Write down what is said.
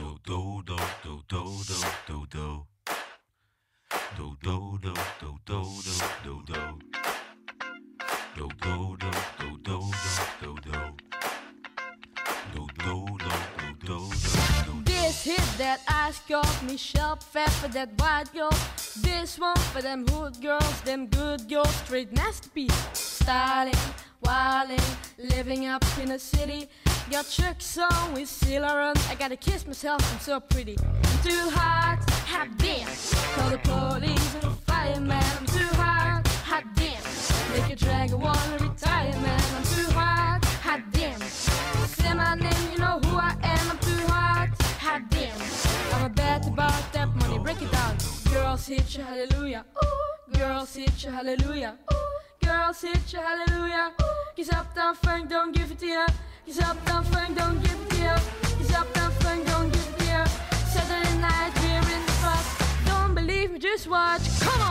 do do do do do do do do. Do do do do do do do do. Do do do do do do do do. Do do do do. This hit that ice got me sharp fat for that white girl. This one for them hood girls, them good girls, straight masterpiece. Styling, wilding, living up in the city. Got chucks on with Saint Laurent. I gotta kiss myself, I'm so pretty. I'm too hot, hot damn. Call the police and the fireman. I'm too hot, hot damn. Make a dragon wanna retire, man. I'm too hot, hot damn. Say my name, you know who I am. I'm too hot, hot damn. I'm a bad about that money, break it down. Girls hit you, hallelujah. Ooh, girls hit you, hallelujah. Ooh, girls hit you, hallelujah. Cause Uptown Funk don't give it to ya. Cause Uptown Funk don't give it to ya. Cause Uptown Funk don't give it to ya. Saturday night, we're in the spot. Don't believe me, just watch. Come on.